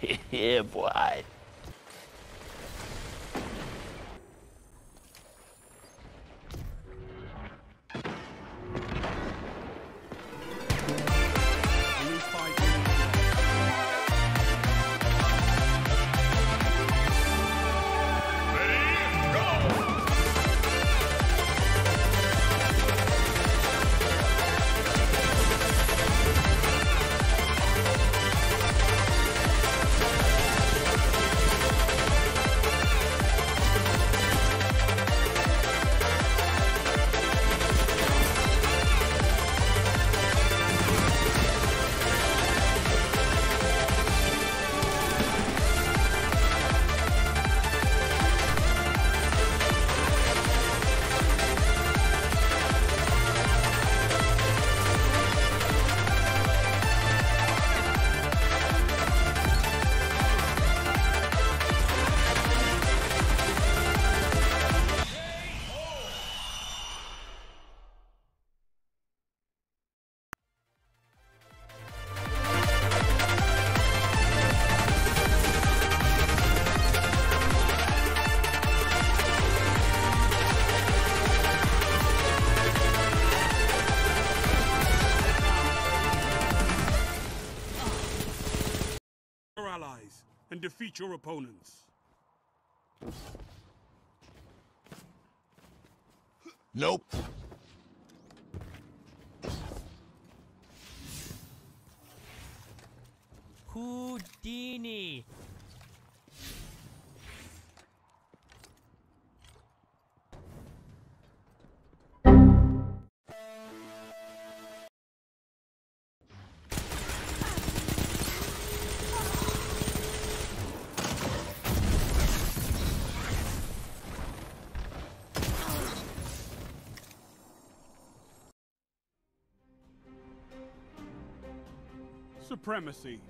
yeah, boy. Allies and defeat your opponents. Nope. Houdini. Supremacy